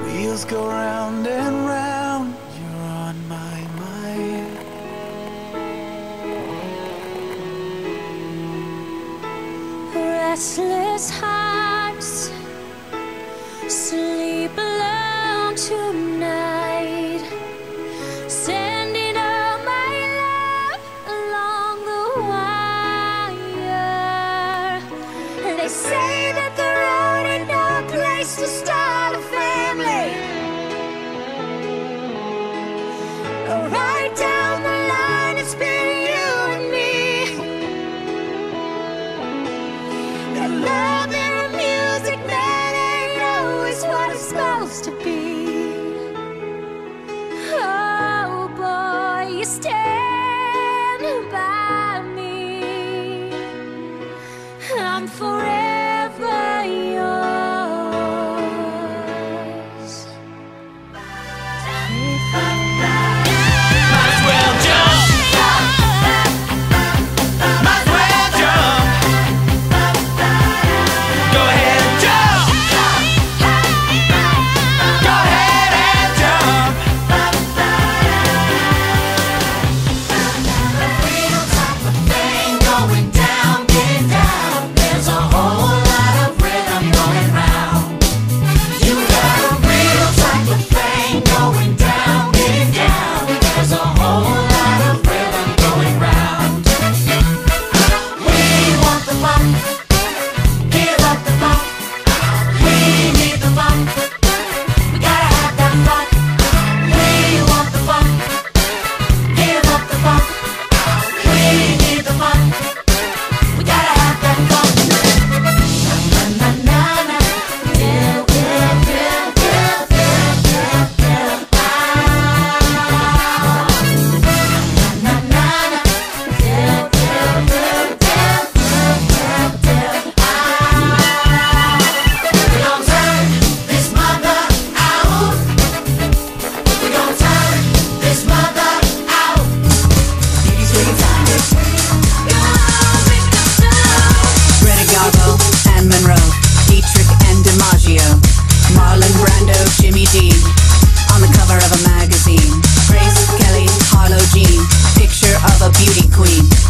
Wheels go round and round, you're on my mind. Restless hearts supposed to be. Oh boy, you stand by me. I'm forever yours. Bye. beauty queen.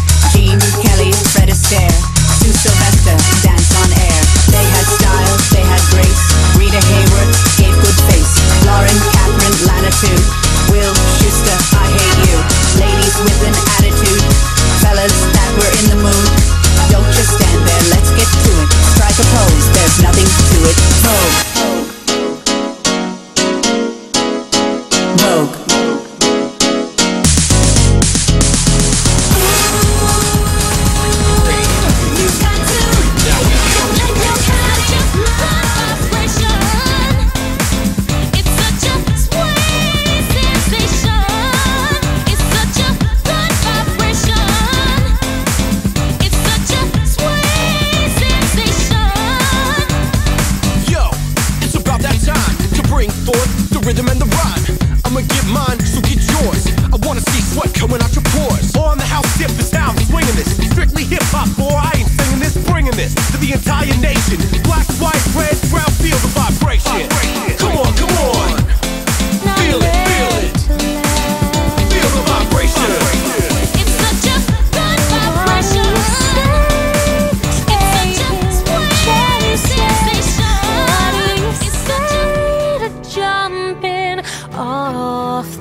I'ma get mine, so get yours. I wanna see sweat coming out your pores. On the house tip, the sound swinging this. Strictly hip hop, boy. I ain't singing this, bringing this to the entire nation.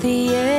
the end.